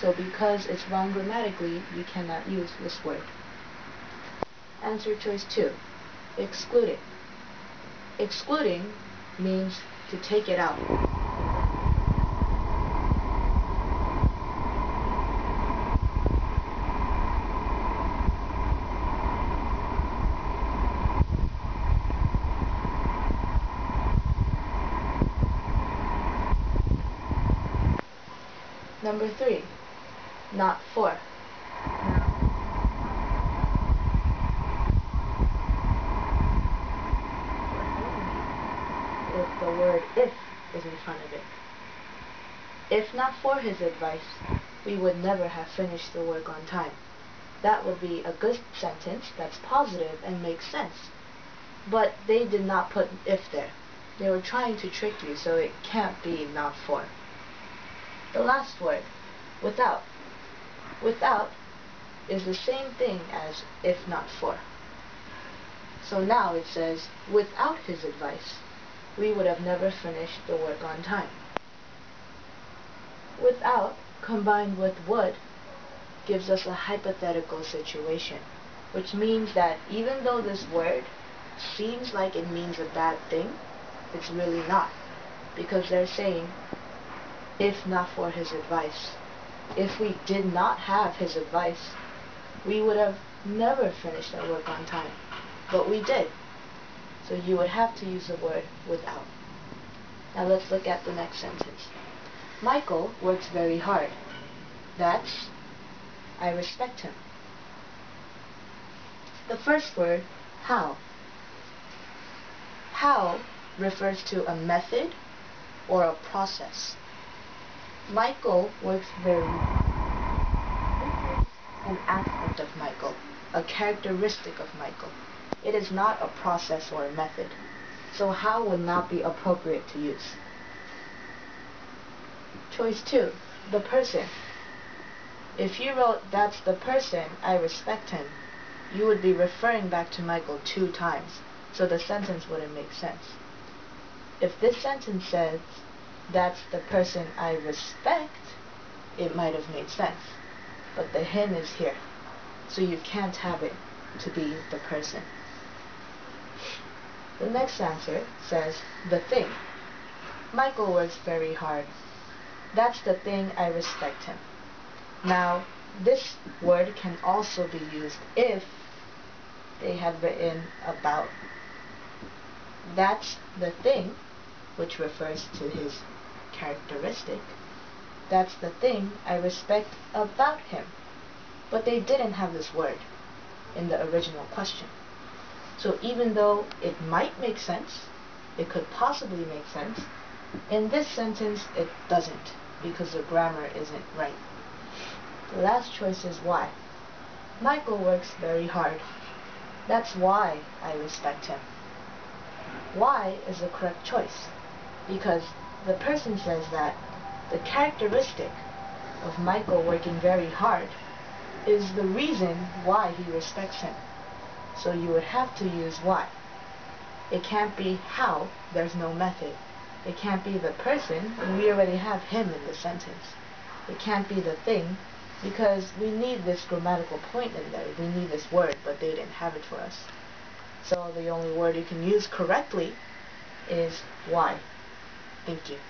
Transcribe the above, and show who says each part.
Speaker 1: So because it's wrong grammatically, you cannot use this word. Answer choice 2. Excluding. Excluding means to take it out. Number three, not four. If the word if is in front of it. If not for his advice, we would never have finished the work on time. That would be a good sentence that's positive and makes sense. But they did not put if there. They were trying to trick you, so it can't be not for. The last word, without. Without is the same thing as if not for. So now it says, without his advice, we would have never finished the work on time. Without, combined with would, gives us a hypothetical situation, which means that even though this word seems like it means a bad thing, it's really not. Because they're saying if not for his advice. If we did not have his advice, we would have never finished our work on time. But we did. So you would have to use the word without. Now let's look at the next sentence. Michael works very hard. That's, I respect him. The first word, how. How refers to a method or a process. Michael works very an aspect of Michael, a characteristic of Michael. It is not a process or a method. So how would not be appropriate to use? Choice 2. The person. If you wrote, that's the person, I respect him, you would be referring back to Michael two times, so the sentence wouldn't make sense. If this sentence says, that's the person I respect, it might have made sense. But the him is here. So you can't have it to be the person. The next answer says the thing. Michael works very hard. That's the thing I respect him. Now, this word can also be used if they had written about. That's the thing, which refers to his characteristic. That's the thing I respect about him. But they didn't have this word in the original question. So even though it might make sense, it could possibly make sense, in this sentence it doesn't because the grammar isn't right. The last choice is why. Michael works very hard. That's why I respect him. Why is the correct choice because the person says that the characteristic of Michael working very hard is the reason why he respects him. So you would have to use why. It can't be how, there's no method. It can't be the person, we already have him in the sentence. It can't be the thing, because we need this grammatical point in there. We need this word, but they didn't have it for us. So the only word you can use correctly is why. Thank you.